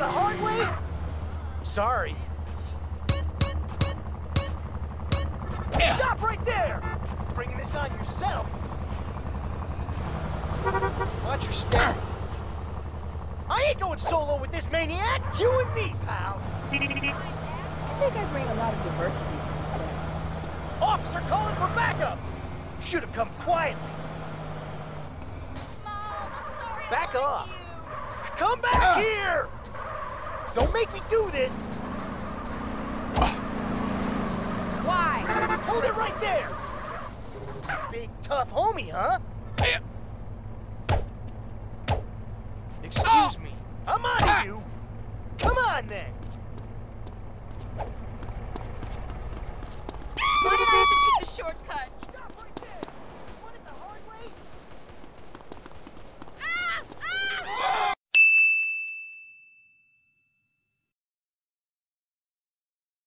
way? Sorry. Stop right there! Bringing this on yourself. Watch your step. I ain't going solo with this maniac. You and me, pal. I think I bring a lot of diversity to the party. Officer calling for backup. Should have come quietly. Back off. Come back! Don't make me do this! Why? Hold it right there! Big tough homie, huh? Excuse oh. me. I'm on to you. Come on then.